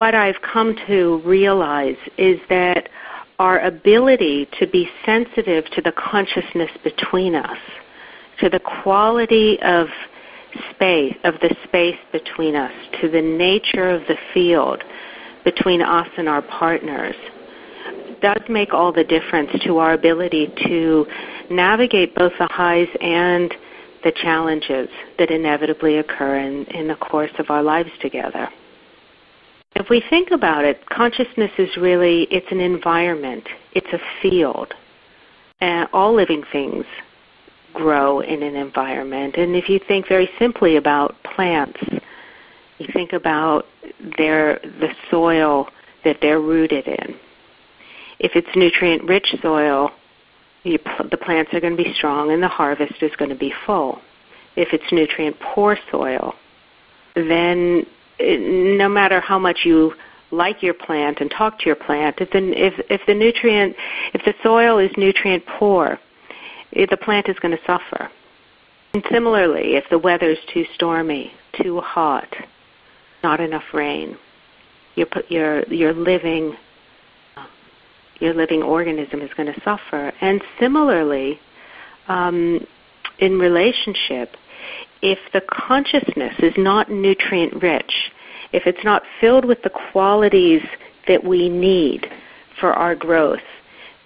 what I've come to realize is that our ability to be sensitive to the consciousness between us, to the quality of space, of the space between us, to the nature of the field between us and our partners, does make all the difference to our ability to navigate both the highs and the challenges that inevitably occur in, in the course of our lives together. If we think about it, consciousness is really it's an environment, it's a field. And all living things grow in an environment. And if you think very simply about plants, you think about their the soil that they're rooted in. If it's nutrient rich soil, you, the plants are going to be strong and the harvest is going to be full. If it's nutrient poor soil, then no matter how much you like your plant and talk to your plant, if the, if, if the nutrient, if the soil is nutrient poor, the plant is going to suffer. And similarly, if the weather is too stormy, too hot, not enough rain, your your your living your living organism is going to suffer. And similarly, um, in relationship, if the consciousness is not nutrient rich, if it's not filled with the qualities that we need for our growth,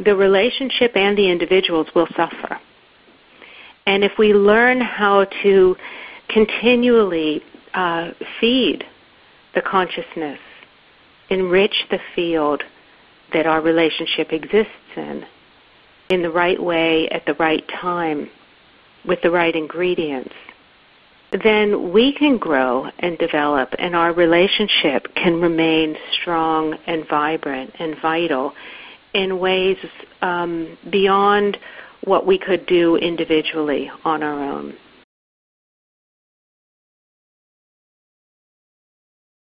the relationship and the individuals will suffer. And if we learn how to continually uh, feed the consciousness, enrich the field that our relationship exists in, in the right way, at the right time, with the right ingredients, then we can grow and develop, and our relationship can remain strong and vibrant and vital in ways um, beyond what we could do individually on our own.